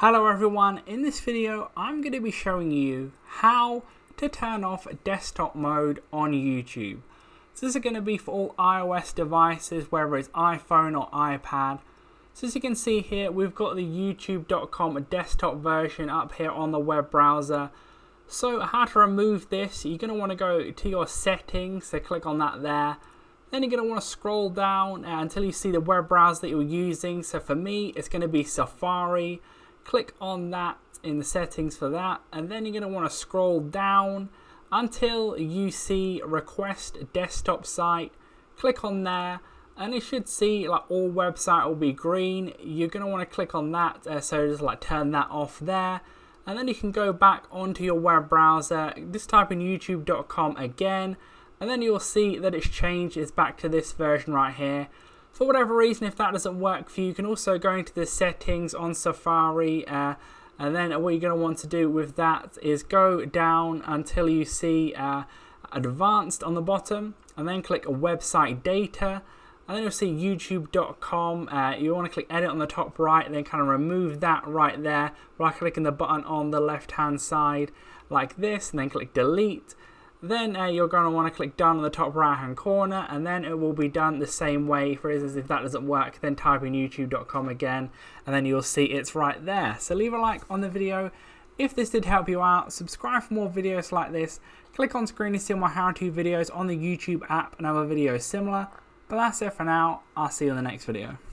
Hello everyone, in this video I'm going to be showing you how to turn off desktop mode on YouTube. So this is going to be for all iOS devices, whether it's iPhone or iPad. So as you can see here, we've got the youtube.com desktop version up here on the web browser. So how to remove this, you're going to want to go to your settings, so click on that there. Then you're going to want to scroll down uh, until you see the web browser that you're using. So for me, it's going to be Safari click on that in the settings for that and then you're going to want to scroll down until you see request desktop site. Click on there and it should see like all website will be green. You're going to want to click on that uh, so just like turn that off there and then you can go back onto your web browser just type in youtube.com again and then you'll see that it's changed. It's back to this version right here for whatever reason, if that doesn't work for you, you can also go into the settings on Safari. Uh, and then what you're going to want to do with that is go down until you see uh, advanced on the bottom and then click website data and then you'll see youtube.com uh, you want to click edit on the top right then kind of remove that right there by clicking the button on the left hand side like this and then click delete then uh, you're going to want to click done on the top right hand corner and then it will be done the same way. For instance, if that doesn't work, then type in youtube.com again and then you'll see it's right there. So leave a like on the video. If this did help you out, subscribe for more videos like this. Click on screen to see my how-to videos on the YouTube app and other videos similar. But that's it for now. I'll see you in the next video.